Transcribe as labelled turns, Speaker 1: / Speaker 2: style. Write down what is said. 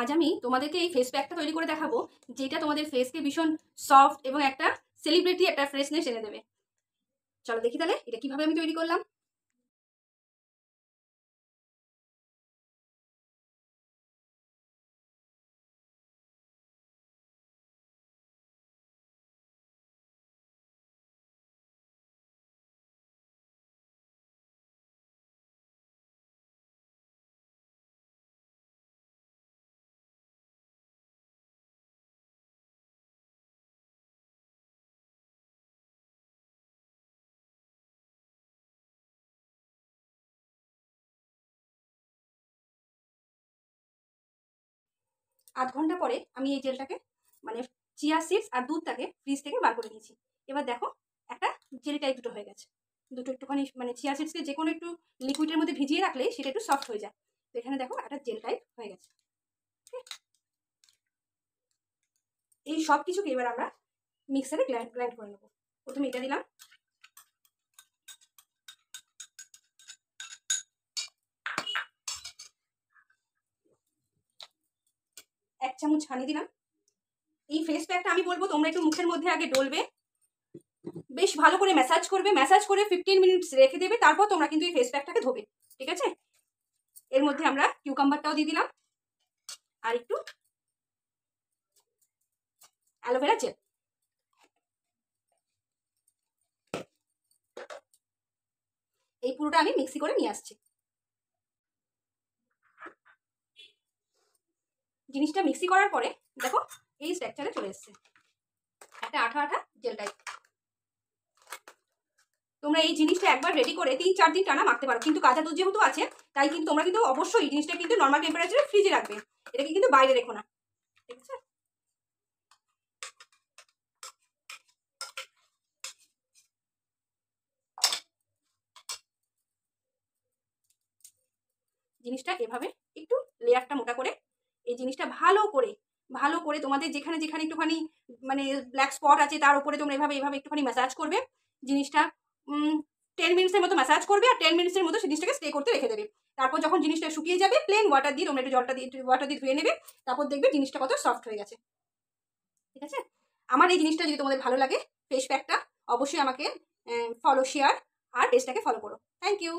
Speaker 1: আজ আমি তোমাদেরকে এই ফেস প্যাকটা তৈরি করে দেখাবো, যেটা তোমাদের ফেসকে ভীষণ সফট এবং একটা সেলিব্রিটি একটা ফ্রেশনেস এনে দেবে। চলো দেখি তাহলে, এটা কীভাবে আমি তৈরি করলাম? আধ ঘণ্টা পরে আমি এই জেলটাকে মানে চিয়া সিডস আর দুধটাকে ফ্রিজ থেকে বার করে নিয়েছি। এবার দেখো, একটা জেল টাইপ দুটো হয়ে গেছে। দুটো একটুখানি মানে চিয়া সিডসকে যে কোনো একটু লিকুইডের মধ্যে ভিজিয়ে রাখলে সেটা একটু সফট হয়ে যায়। তো এখানে দেখো, একটা জেল টাইপ হয়ে গেছে। এই সব কিছুকে এবার আমরা মিক্সারে গ্রাইন্ড গ্রাইন্ড করে নেব। প্রথমে এটা দিলাম চামচ হানি দিলাম। এই ফেস প্যাকটা আমি বলব, তোমরা একটু মুখের মধ্যে আগে ডলবে। বেশ ভালো করে ম্যাসাজ করবে। ম্যাসাজ করে ফিফটিন মিনিটস রেখে দেবে, তারপর তোমরা কিন্তু এই ফেস প্যাকটাকে ধোবে। ঠিক আছে? এর মধ্যে আমরা কিউকাম্বারটাও দিয়ে দিলাম। আর একটু অ্যালোভেরা জেল এই পুরোটা আমি মিক্সি করে নিয়ে আসছি। জিনিসটা মিক্সি করার পরে দেখো এই স্ট্রাকচারে চলে এসছে। একটা আঠা আঠা জেল টাইপ তোমরা এই জিনিসটা একবার রেডি করে তিন চার দিন টানা মাখতে পারো। কিন্তু কাঁচা দুধ যেহেতু আছে, তাই কিন্তু তোমরা কিন্তু অবশ্যই এই জিনিসটা কিন্তু নর্মাল টেম্পারেচারে ফ্রিজে রাখবে। এটাকে কিন্তু বাইরে রেখো না। ঠিক আছে? জিনিসটা এভাবে একটু জিনিসটা ভালো করে ভালো করে তোমাদের যেখানে যেখানে একটুখানি মানে ব্ল্যাক স্পট আছে তার উপরে তোমরা এভাবে এভাবে একটুখানি ম্যাসাজ করবে। জিনিসটা টেন মিনিটসের মতো ম্যাসাজ করবে আর টেন মিনিটসের মতো জিনিসটাকে স্টে করতে রেখে দেবে। তারপর যখন জিনিসটা শুকিয়ে যাবে প্লেন ওয়াটার দিয়ে তোমরা একটু জলটা দিয়ে ওয়াটার দিয়ে ধুয়ে নেবে, তারপর দেখবে জিনিসটা কত সফট হয়ে গেছে। ঠিক আছে? আমার এই জিনিসটা যদি তোমাদের ভালো লাগে ফেস প্যাকটা অবশ্যই আমাকে ফলো শেয়ার আর পেজটাকে ফলো করো। Thank you